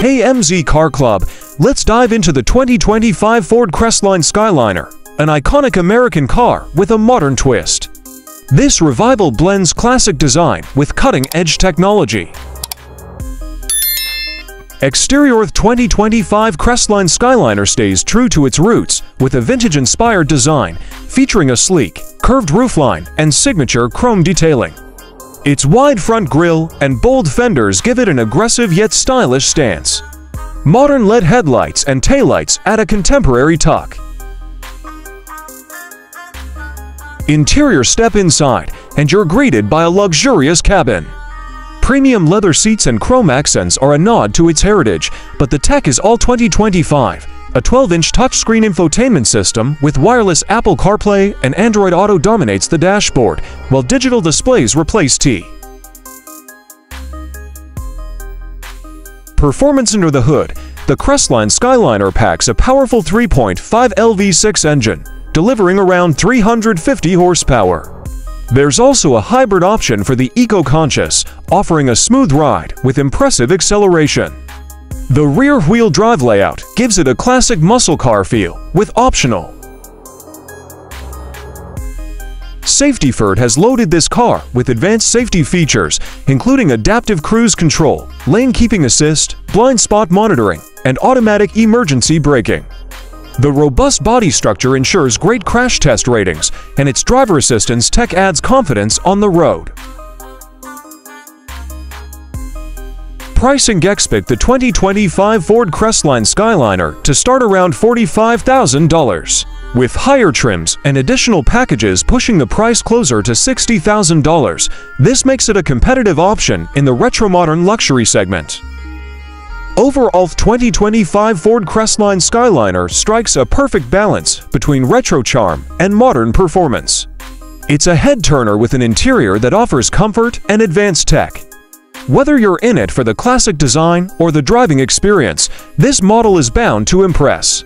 Hey MZ Car Club, let's dive into the 2025 Ford Crestline Skyliner, an iconic American car with a modern twist. This revival blends classic design with cutting-edge technology. Exterior 2025 Crestline Skyliner stays true to its roots with a vintage-inspired design featuring a sleek, curved roofline and signature chrome detailing. Its wide front grille and bold fenders give it an aggressive yet stylish stance. Modern LED headlights and taillights add a contemporary touch. Interior step inside and you're greeted by a luxurious cabin. Premium leather seats and chrome accents are a nod to its heritage, but the tech is all 2025 a 12-inch touchscreen infotainment system with wireless Apple CarPlay and Android Auto dominates the dashboard, while digital displays replace T. Performance under the hood, the Crestline Skyliner packs a powerful 3.5 LV6 engine, delivering around 350 horsepower. There's also a hybrid option for the eco-conscious, offering a smooth ride with impressive acceleration. The rear-wheel drive layout gives it a classic muscle car feel, with optional. Safety Ford has loaded this car with advanced safety features, including adaptive cruise control, lane keeping assist, blind spot monitoring, and automatic emergency braking. The robust body structure ensures great crash test ratings, and its driver assistance tech adds confidence on the road. Pricing expect the 2025 Ford Crestline Skyliner to start around $45,000, with higher trims and additional packages pushing the price closer to $60,000. This makes it a competitive option in the retro-modern luxury segment. Overall 2025 Ford Crestline Skyliner strikes a perfect balance between retro charm and modern performance. It's a head-turner with an interior that offers comfort and advanced tech, whether you're in it for the classic design or the driving experience, this model is bound to impress.